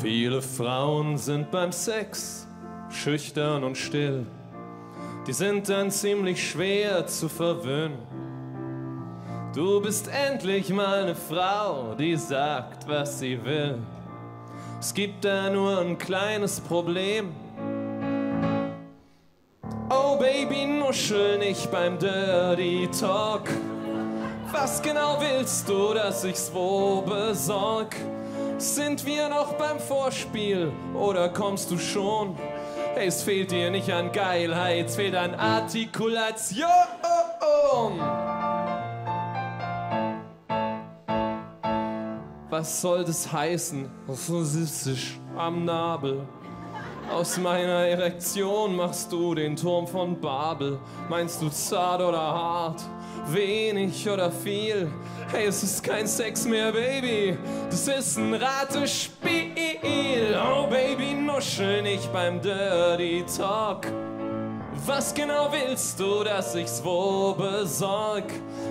Viele Frauen sind beim Sex schüchtern und still. Die sind dann ziemlich schwer zu verwöhnen. Du bist endlich mal eine Frau, die sagt, was sie will. Es gibt da nur ein kleines Problem. Oh Baby, nuschel nicht beim Dirty Talk. Was genau willst du, dass ich's wo besorg? Sind wir noch beim Vorspiel oder kommst du schon? Es fehlt dir nicht an Geilheit, es fehlt an Artikulation. Was soll das heißen? Rassistisch am Nabel. Aus meiner Erektion machst du den Turm von Babel. Meinst du zart oder hart? Wenig oder viel? Hey, es ist kein Sex mehr, Baby. Das ist ein Ratespiel. Oh, Baby, nuschel nicht beim Dirty Talk. Was genau willst du, dass ich's wo besorg?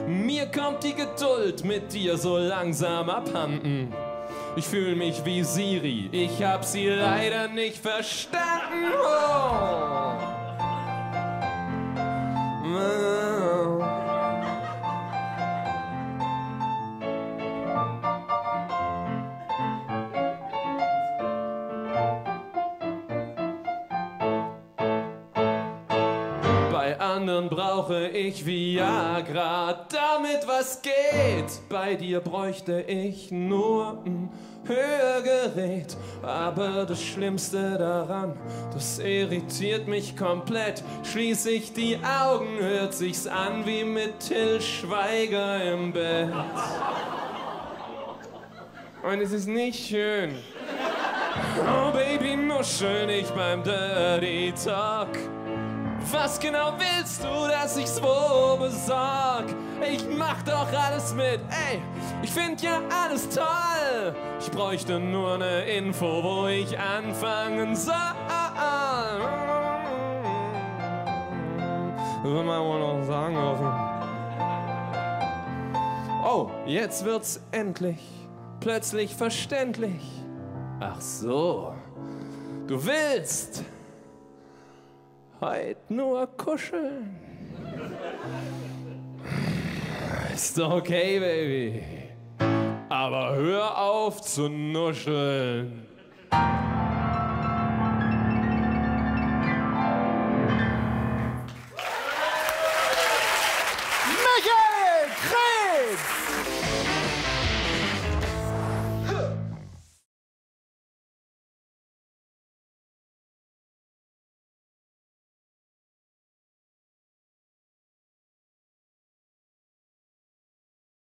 Mir kommt die Geduld mit dir so langsam abhanden. Ich fühle mich wie Siri, ich hab sie leider nicht verstanden. Oh. Bei anderen brauche ich Viagra, damit was geht. Bei dir bräuchte ich nur ein Hörgerät. Aber das Schlimmste daran, das irritiert mich komplett. Schließ ich die Augen, hört sich's an wie mit Till Schweiger im Bett. Und es ist nicht schön. Oh Baby, nuschel nicht beim Dirty Talk. Was genau willst du, dass ich's wo besorg? Ich mach doch alles mit, ey, ich find ja alles toll. Ich bräuchte nur ne Info, wo ich anfangen soll. Will man wohl noch sagen dürfen. Oh, jetzt wird's endlich, plötzlich verständlich. Ach so, du willst heute nur kuscheln. Ist okay, Baby. Aber hör auf zu nuscheln. Michael!